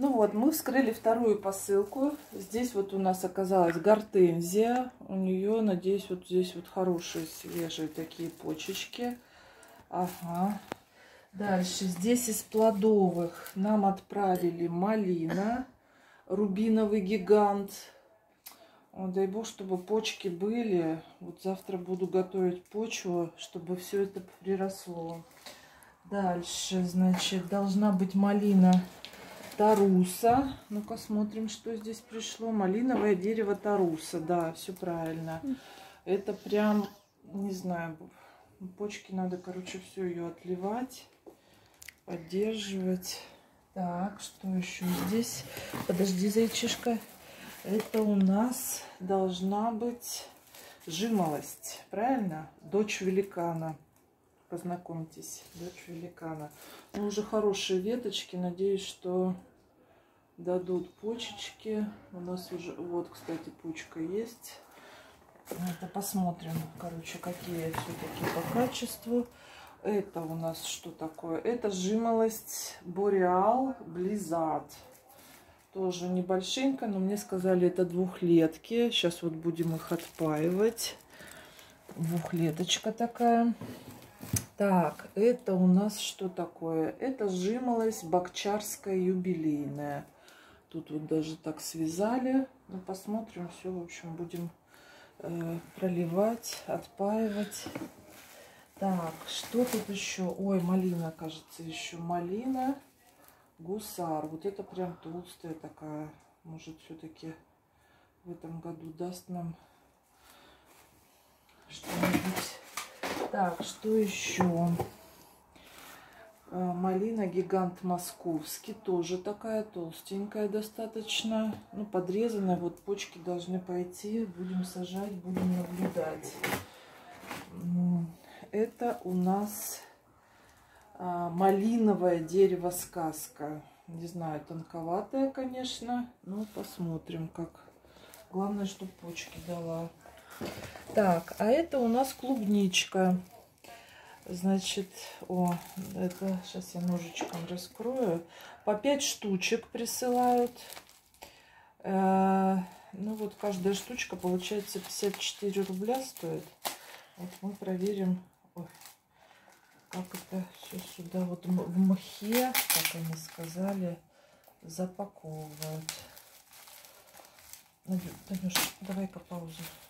Ну вот, мы вскрыли вторую посылку. Здесь вот у нас оказалась гортензия. У нее, надеюсь, вот здесь вот хорошие свежие такие почечки. Ага. Дальше, здесь из плодовых нам отправили малина, рубиновый гигант. О, дай бог, чтобы почки были. Вот завтра буду готовить почву, чтобы все это приросло. Дальше, значит, должна быть малина Таруса. Ну-ка смотрим, что здесь пришло. Малиновое дерево Таруса. Да, все правильно. Это прям, не знаю, почки надо, короче, все ее отливать, поддерживать. Так, что еще здесь? Подожди, зайчишка. Это у нас должна быть жимолость, правильно? Дочь великана. Познакомьтесь, дочь великана. Ну, уже хорошие веточки. Надеюсь, что дадут почечки. У нас уже, вот, кстати, почка есть. Это посмотрим, короче, какие все-таки по качеству. Это у нас что такое? Это жимолость Бореал Близад. Тоже небольшинка, но мне сказали, это двухлетки. Сейчас вот будем их отпаивать. Двухлеточка такая. Так, это у нас что такое? Это жимолость бакчарская юбилейная. Тут вот даже так связали. Ну, посмотрим, все, в общем, будем э, проливать, отпаивать. Так, что тут еще? Ой, малина, кажется, еще малина. Гусар. Вот это прям толстая такая. Может, все-таки в этом году даст нам Так, что еще? Э, малина гигант московский. Тоже такая толстенькая достаточно. Ну, подрезанная. Вот почки должны пойти. Будем сажать, будем наблюдать. Это у нас а, малиновое дерево сказка. Не знаю, тонковатое, конечно. Но посмотрим, как. Главное, чтобы почки дала. Так, а это у нас клубничка. Значит, о, это сейчас я ножичком раскрою. По 5 штучек присылают. Э, ну вот каждая штучка получается 54 рубля стоит. Вот мы проверим, ой, как это все сюда вот в мхе, как они сказали, запаковывают. Танюш, давай-ка паузу.